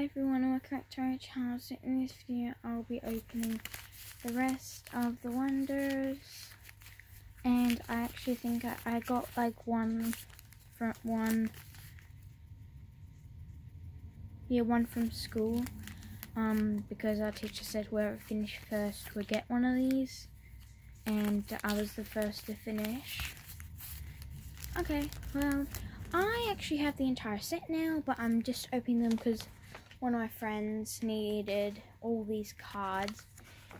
Hi everyone, welcome back to our channel. So in this video, I'll be opening the rest of the wonders. And I actually think I, I got like one from one, yeah, one from school. Um, because our teacher said whoever finished first would get one of these. And I was the first to finish. Okay, well, I actually have the entire set now, but I'm just opening them because one of my friends needed all these cards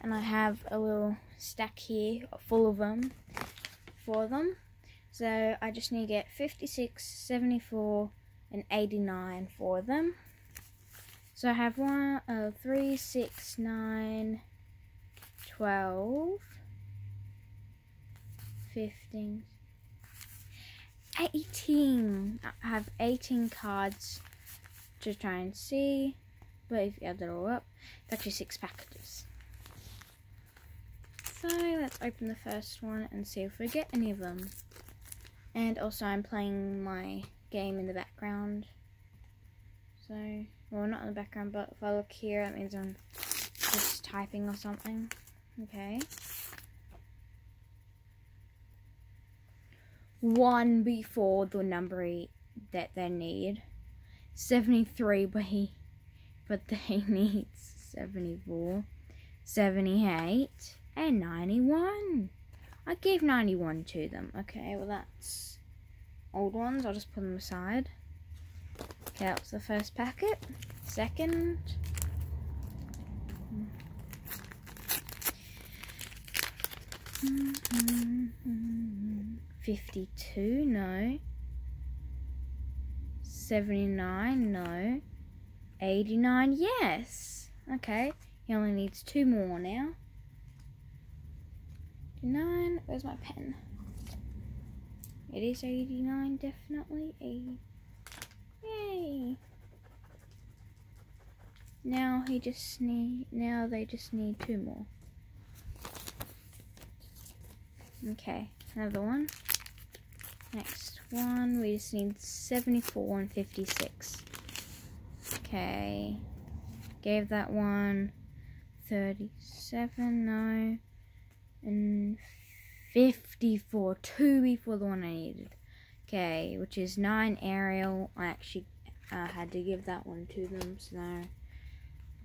and I have a little stack here full of them for them. So I just need to get 56, 74 and 89 for them. So I have one, uh, 3, 6, 9, 12, 15, 18. I have 18 cards to try and see. But if you add it all up, it's actually six packages. So let's open the first one and see if we get any of them. And also I'm playing my game in the background. So, well not in the background, but if I look here, that means I'm just typing or something. Okay. One before the number that they need. 73, but he, but they need 74, 78, and 91. I gave 91 to them. Okay, well that's old ones. I'll just put them aside. Okay, that was the first packet. Second. Mm-hmm. Fifty-two, no. 79, no. 89, yes. Okay, he only needs two more now. 89, where's my pen? It is 89, definitely. 80. Yay! Now he just need, now they just need two more. Okay, another one. Next one, we just need 74 and 56. Okay, gave that one 37, no, and 54, two before the one I needed. Okay, which is 9 Ariel. I actually uh, had to give that one to them, so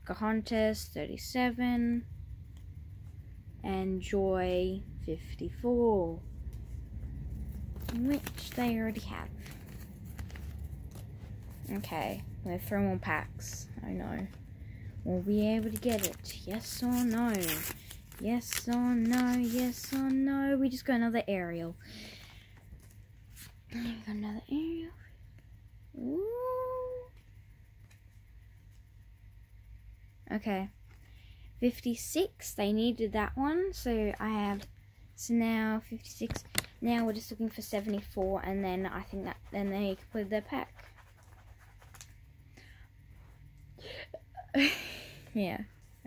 Pocahontas, 37, and Joy, 54 which they already have. Okay, three more packs. I know. We'll be able to get it. Yes or no? Yes or no? Yes or no? We just got another Ariel. We got another Ariel. Ooh. Okay. 56. They needed that one. So I have. So now 56. Now we're just looking for 74 and then I think that then they complete their pack. yeah,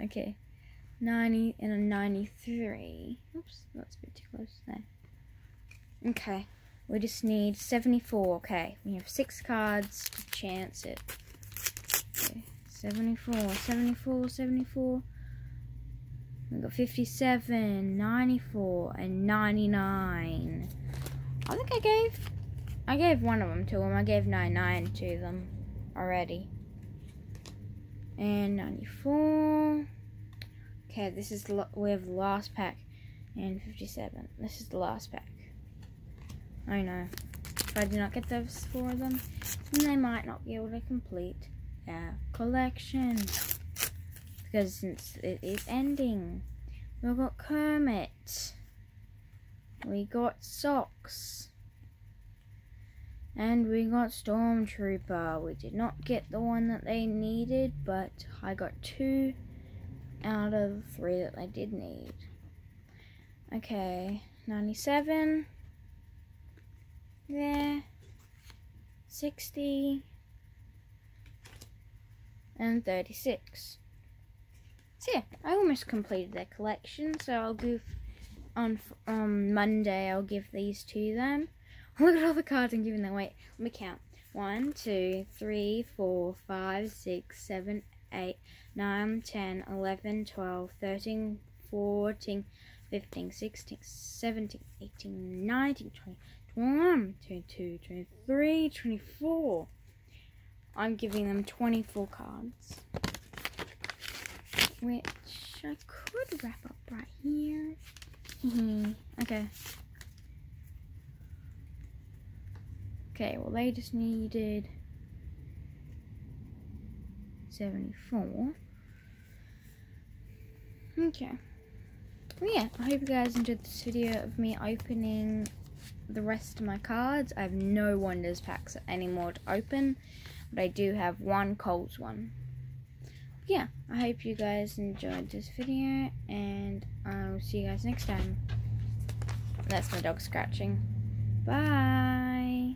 okay. 90 and a 93. Oops, that's a bit too close there. Okay, we just need 74. Okay, we have six cards to chance it. Okay, 74, 74, 74. We got 57, 94, and 99. I think I gave, I gave one of them to him. I gave 99 to them already. And 94. Okay, this is, we have the last pack. And 57. This is the last pack. I know. If I do not get those four of them, then they might not be able to complete their collection because since it is ending. We've got Kermit. We got Socks. And we got Stormtrooper. We did not get the one that they needed, but I got two out of three that they did need. Okay, 97. There. 60. And 36. So yeah, I almost completed their collection, so I'll give on um, Monday, I'll give these to them. Look at all the cards I'm giving them. Wait, let me count. 1, 2, 3, 4, 5, 6, 7, 8, 9, 10, 11, 12, 13, 14, 15, 16, 17, 18, 19, 20, 21, 22, 23, 24. I'm giving them 24 cards. Which I could wrap up right here. Mm-hmm. okay. Okay, well they just needed 74. Okay. Well, yeah, I hope you guys enjoyed this video of me opening the rest of my cards. I have no Wonders packs anymore to open, but I do have one Coles one. Yeah, I hope you guys enjoyed this video, and I will see you guys next time. That's my dog scratching. Bye!